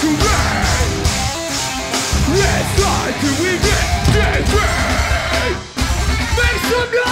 to me Let's try to be Make some noise.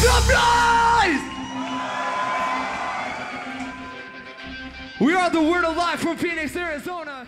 Surprise! We are the Word of Life from Phoenix, Arizona.